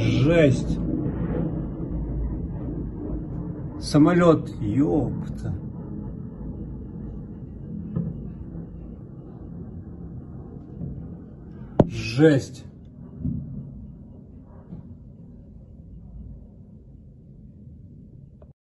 Жесть. Самолет, ёпта. Жесть.